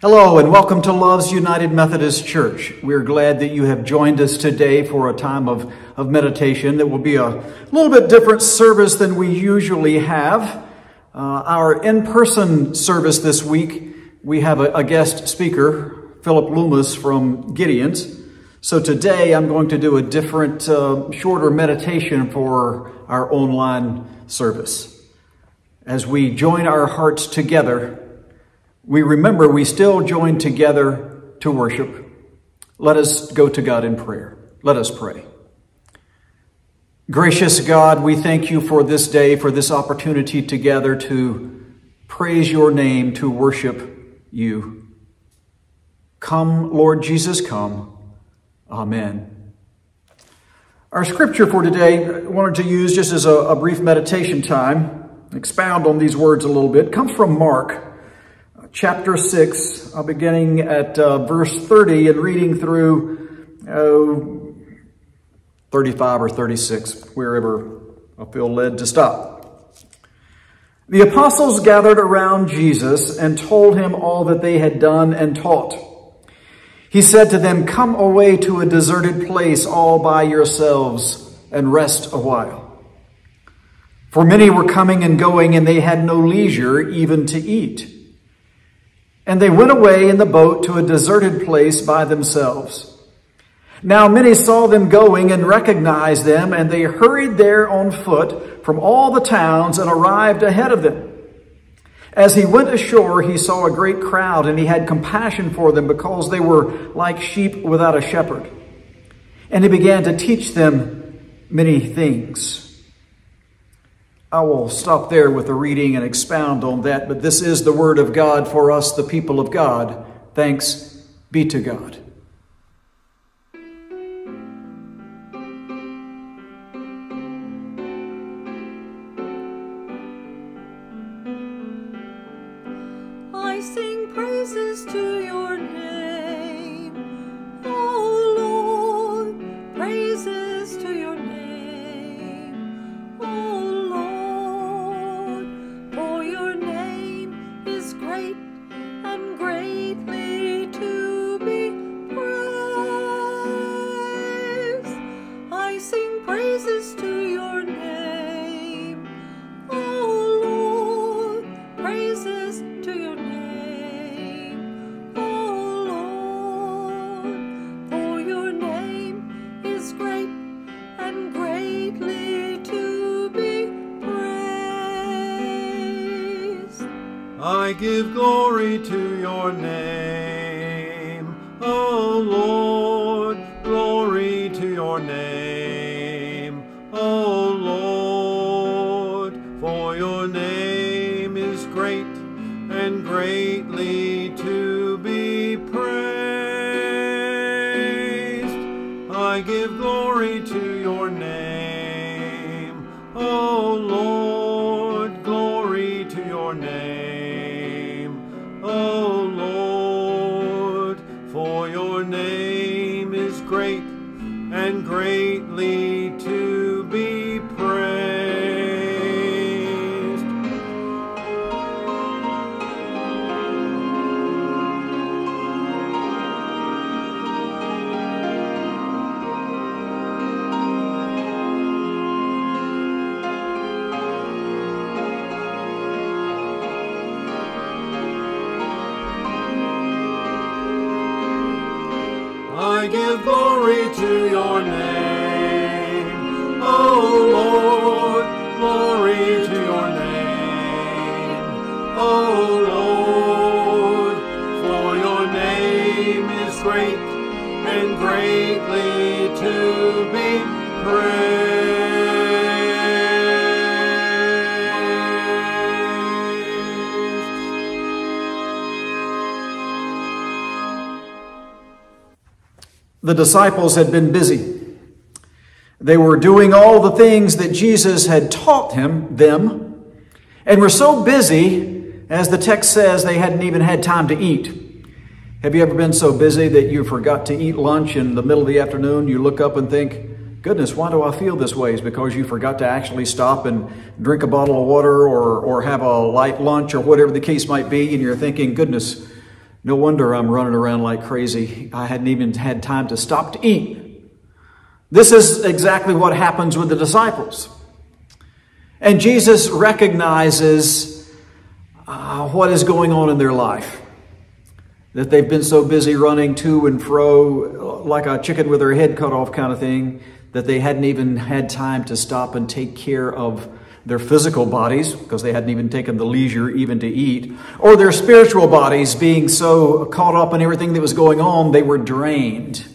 Hello and welcome to Love's United Methodist Church. We're glad that you have joined us today for a time of, of meditation that will be a little bit different service than we usually have. Uh, our in-person service this week, we have a, a guest speaker, Philip Loomis from Gideon's. So today I'm going to do a different, uh, shorter meditation for our online service. As we join our hearts together we remember we still join together to worship. Let us go to God in prayer. Let us pray. Gracious God, we thank you for this day, for this opportunity together to praise your name, to worship you. Come, Lord Jesus, come. Amen. Our scripture for today, I wanted to use just as a, a brief meditation time, expound on these words a little bit, comes from Mark chapter 6, uh, beginning at uh, verse 30 and reading through uh, 35 or 36, wherever I feel led to stop. The apostles gathered around Jesus and told him all that they had done and taught. He said to them, Come away to a deserted place all by yourselves and rest a while. For many were coming and going, and they had no leisure even to eat. And they went away in the boat to a deserted place by themselves. Now many saw them going and recognized them, and they hurried there on foot from all the towns and arrived ahead of them. As he went ashore, he saw a great crowd, and he had compassion for them because they were like sheep without a shepherd. And he began to teach them many things. I will stop there with the reading and expound on that, but this is the word of God for us, the people of God. Thanks be to God. Give glory to your name, O Lord, glory to your name, The disciples had been busy. They were doing all the things that Jesus had taught him, them, and were so busy, as the text says, they hadn't even had time to eat. Have you ever been so busy that you forgot to eat lunch in the middle of the afternoon? You look up and think, goodness, why do I feel this way? It's because you forgot to actually stop and drink a bottle of water or, or have a light lunch or whatever the case might be, and you're thinking, goodness, No wonder I'm running around like crazy. I hadn't even had time to stop to eat. This is exactly what happens with the disciples. And Jesus recognizes uh, what is going on in their life. That they've been so busy running to and fro like a chicken with their head cut off kind of thing that they hadn't even had time to stop and take care of their physical bodies because they hadn't even taken the leisure even to eat, or their spiritual bodies being so caught up in everything that was going on, they were drained.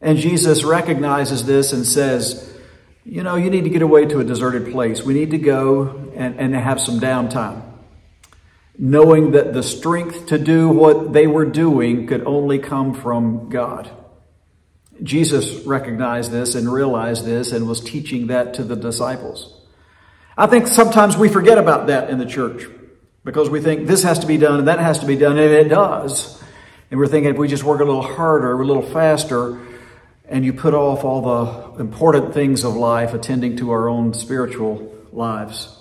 And Jesus recognizes this and says, you know, you need to get away to a deserted place. We need to go and, and have some downtime. Knowing that the strength to do what they were doing could only come from God. Jesus recognized this and realized this and was teaching that to the disciples. I think sometimes we forget about that in the church because we think this has to be done and that has to be done, and it does. And we're thinking if we just work a little harder, a little faster, and you put off all the important things of life, attending to our own spiritual lives.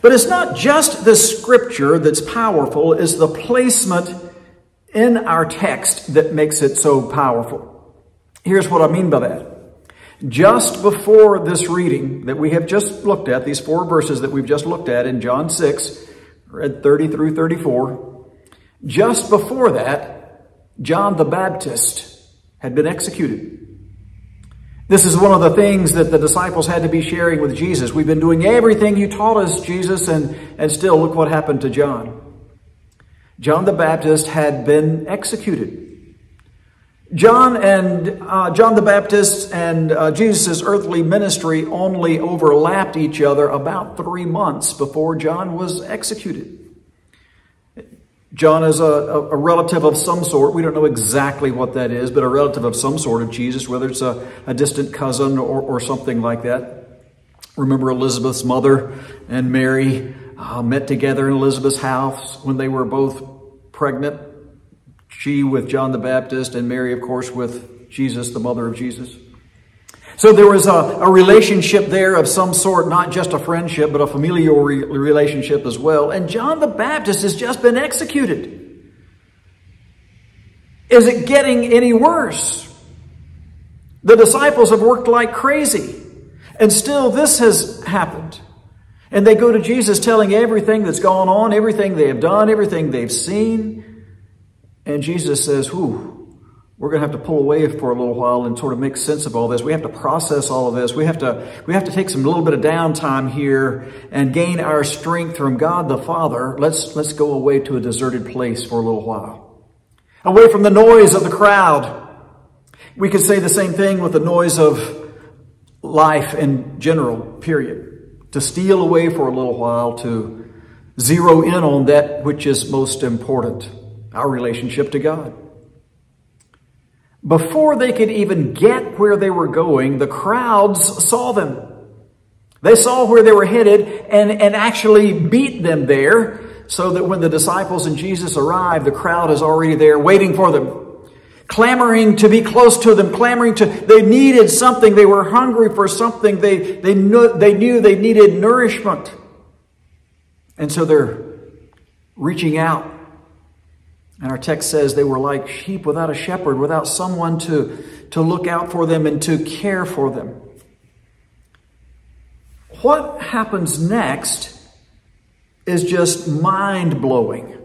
But it's not just the scripture that's powerful, it's the placement in our text that makes it so powerful. Here's what I mean by that. Just before this reading that we have just looked at, these four verses that we've just looked at in John 6, read 30 through 34, just before that, John the Baptist had been executed. This is one of the things that the disciples had to be sharing with Jesus. We've been doing everything you taught us, Jesus, and, and still look what happened to John. John the Baptist had been executed. John and uh, John the Baptist and uh, Jesus' earthly ministry only overlapped each other about three months before John was executed. John is a, a, relative of some sort. We don't know exactly what that is, but a relative of some sort of Jesus, whether it's a, a distant cousin or, or something like that. Remember Elizabeth's mother and Mary uh, met together in Elizabeth's house when they were both pregnant. She with John the Baptist, and Mary, of course, with Jesus, the mother of Jesus. So there was a, a relationship there of some sort, not just a friendship, but a familial re relationship as well. And John the Baptist has just been executed. Is it getting any worse? The disciples have worked like crazy, and still this has happened. And they go to Jesus telling everything that's gone on, everything they have done, everything they've seen. And Jesus says, Whew, we're going to have to pull away for a little while and sort of make sense of all this. We have to process all of this. We have to, we have to take some little bit of downtime here and gain our strength from God the Father. Let's, let's go away to a deserted place for a little while. Away from the noise of the crowd. We could say the same thing with the noise of life in general, period. To steal away for a little while, to zero in on that which is most important our relationship to God. Before they could even get where they were going, the crowds saw them. They saw where they were headed and, and actually beat them there so that when the disciples and Jesus arrived, the crowd is already there waiting for them. Clamoring to be close to them, clamoring to, they needed something. They were hungry for something. They, they, knew, they knew they needed nourishment. And so they're reaching out and our text says they were like sheep without a shepherd, without someone to, to look out for them and to care for them. What happens next is just mind blowing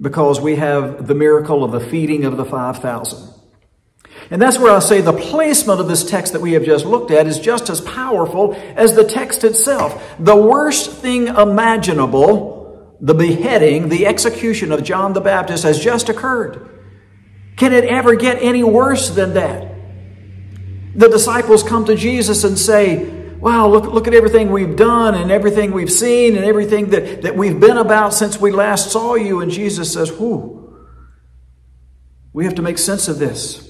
because we have the miracle of the feeding of the 5,000. And that's where I say the placement of this text that we have just looked at is just as powerful as the text itself. The worst thing imaginable the beheading, the execution of John the Baptist has just occurred. Can it ever get any worse than that? The disciples come to Jesus and say, Wow, look, look at everything we've done and everything we've seen and everything that, that we've been about since we last saw you. And Jesus says, Whew, we have to make sense of this.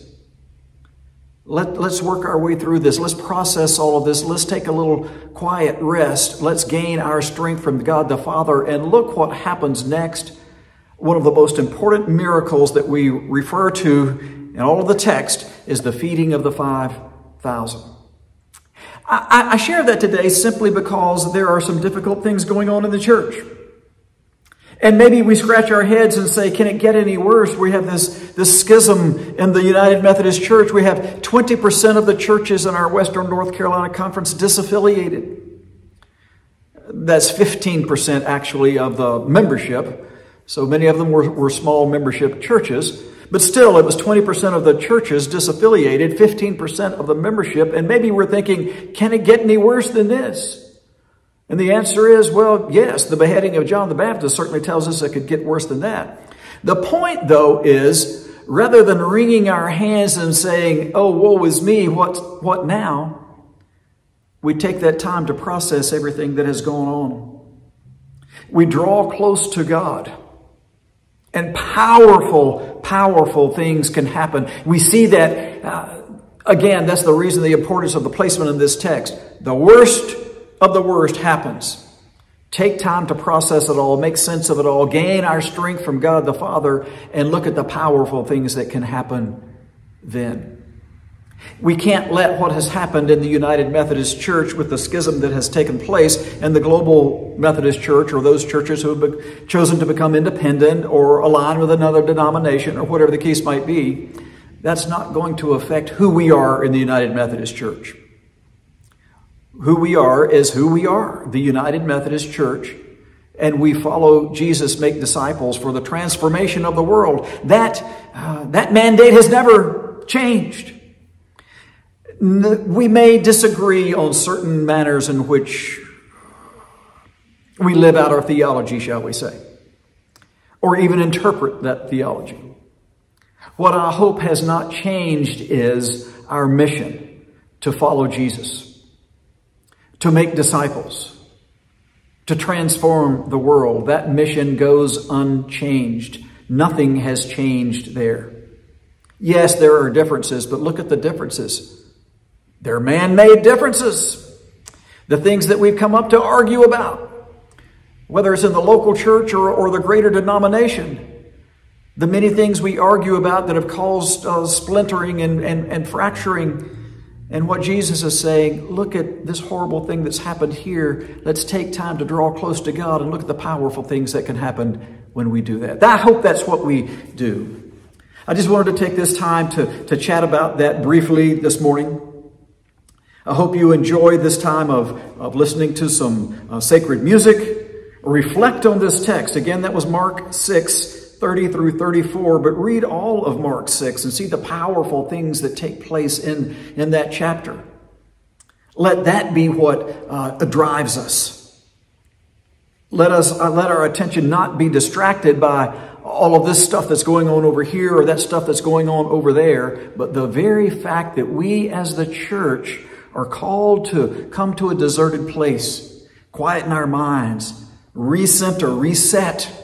Let, let's work our way through this. Let's process all of this. Let's take a little quiet rest. Let's gain our strength from God the Father. And look what happens next. One of the most important miracles that we refer to in all of the text is the feeding of the 5,000. I, I share that today simply because there are some difficult things going on in the church. And maybe we scratch our heads and say, can it get any worse? We have this, this schism in the United Methodist Church. We have 20% of the churches in our Western North Carolina Conference disaffiliated. That's 15% actually of the membership. So many of them were, were small membership churches. But still, it was 20% of the churches disaffiliated, 15% of the membership. And maybe we're thinking, can it get any worse than this? And the answer is, well, yes, the beheading of John the Baptist certainly tells us it could get worse than that. The point, though, is rather than wringing our hands and saying, oh, woe is me, what, what now? We take that time to process everything that has gone on. We draw close to God. And powerful, powerful things can happen. We see that, uh, again, that's the reason the importance of the placement in this text. The worst of the worst happens. Take time to process it all, make sense of it all, gain our strength from God the Father, and look at the powerful things that can happen then. We can't let what has happened in the United Methodist Church with the schism that has taken place and the global Methodist Church or those churches who have chosen to become independent or align with another denomination or whatever the case might be, that's not going to affect who we are in the United Methodist Church. Who we are is who we are, the United Methodist Church, and we follow Jesus, make disciples for the transformation of the world. That, uh, that mandate has never changed. We may disagree on certain manners in which we live out our theology, shall we say, or even interpret that theology. What I hope has not changed is our mission to follow Jesus to make disciples, to transform the world. That mission goes unchanged. Nothing has changed there. Yes, there are differences, but look at the differences. They're man made differences. The things that we've come up to argue about, whether it's in the local church or, or the greater denomination, the many things we argue about that have caused uh, splintering and, and, and fracturing and what Jesus is saying, look at this horrible thing that's happened here. Let's take time to draw close to God and look at the powerful things that can happen when we do that. I hope that's what we do. I just wanted to take this time to, to chat about that briefly this morning. I hope you enjoy this time of, of listening to some uh, sacred music. Reflect on this text. Again, that was Mark 6, 30 through 34, but read all of Mark 6 and see the powerful things that take place in, in that chapter. Let that be what uh, drives us. Let us uh, let our attention not be distracted by all of this stuff that's going on over here or that stuff that's going on over there, but the very fact that we as the church are called to come to a deserted place, quieten our minds, recenter, reset,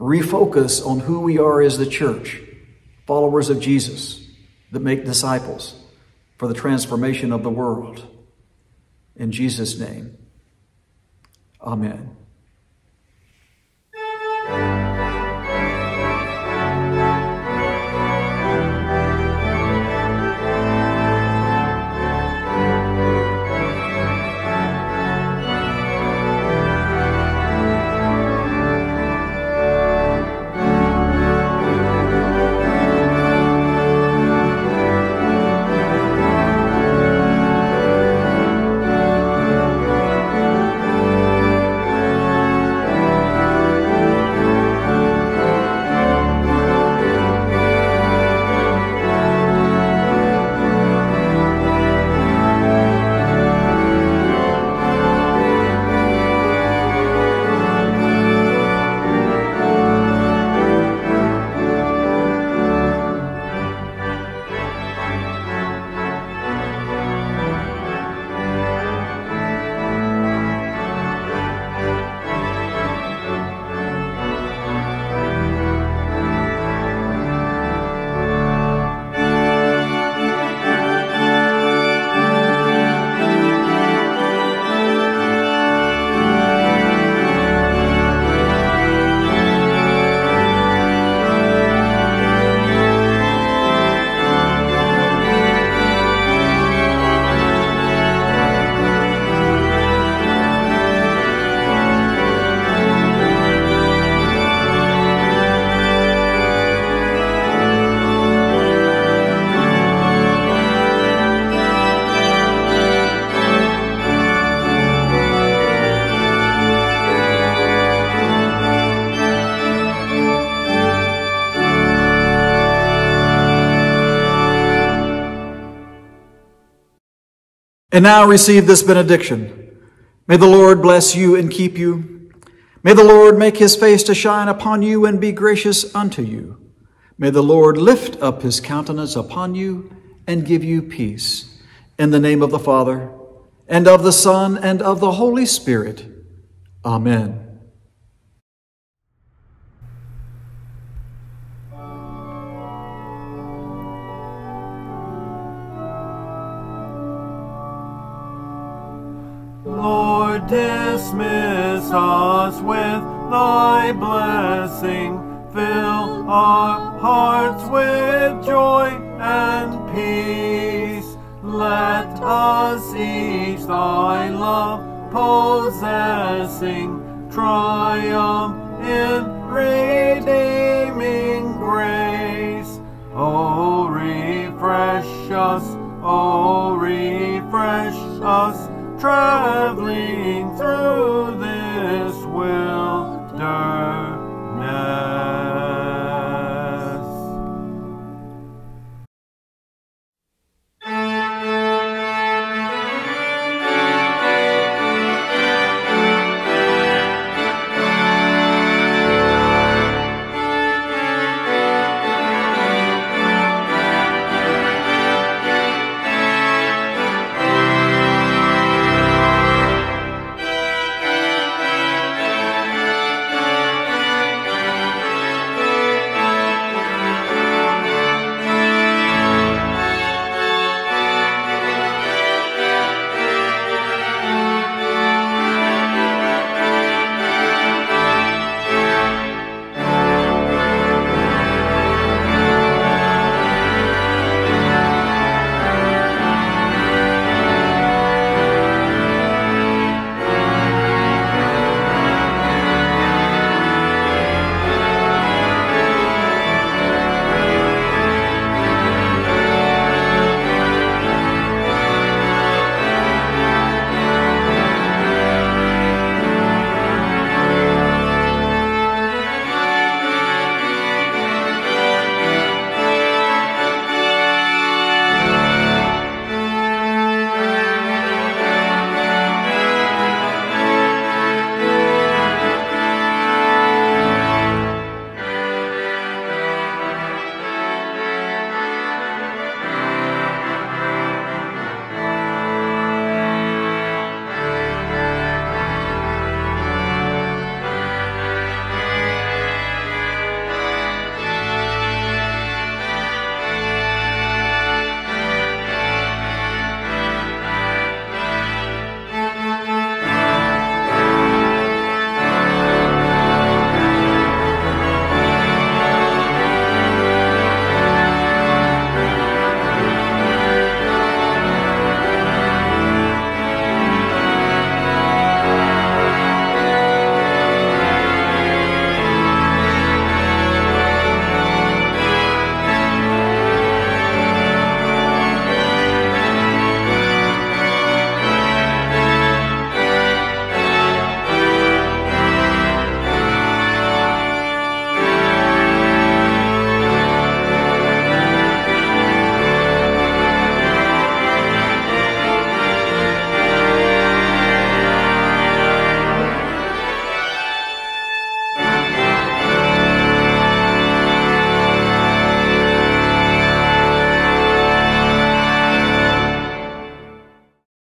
refocus on who we are as the church, followers of Jesus that make disciples for the transformation of the world. In Jesus' name, amen. And now receive this benediction. May the Lord bless you and keep you. May the Lord make his face to shine upon you and be gracious unto you. May the Lord lift up his countenance upon you and give you peace. In the name of the Father, and of the Son, and of the Holy Spirit. Amen. Lord, dismiss us with thy blessing. Fill our hearts with joy and peace. Let us each thy love possessing, triumph in redeeming grace. Oh, refresh us, oh, refresh us traveling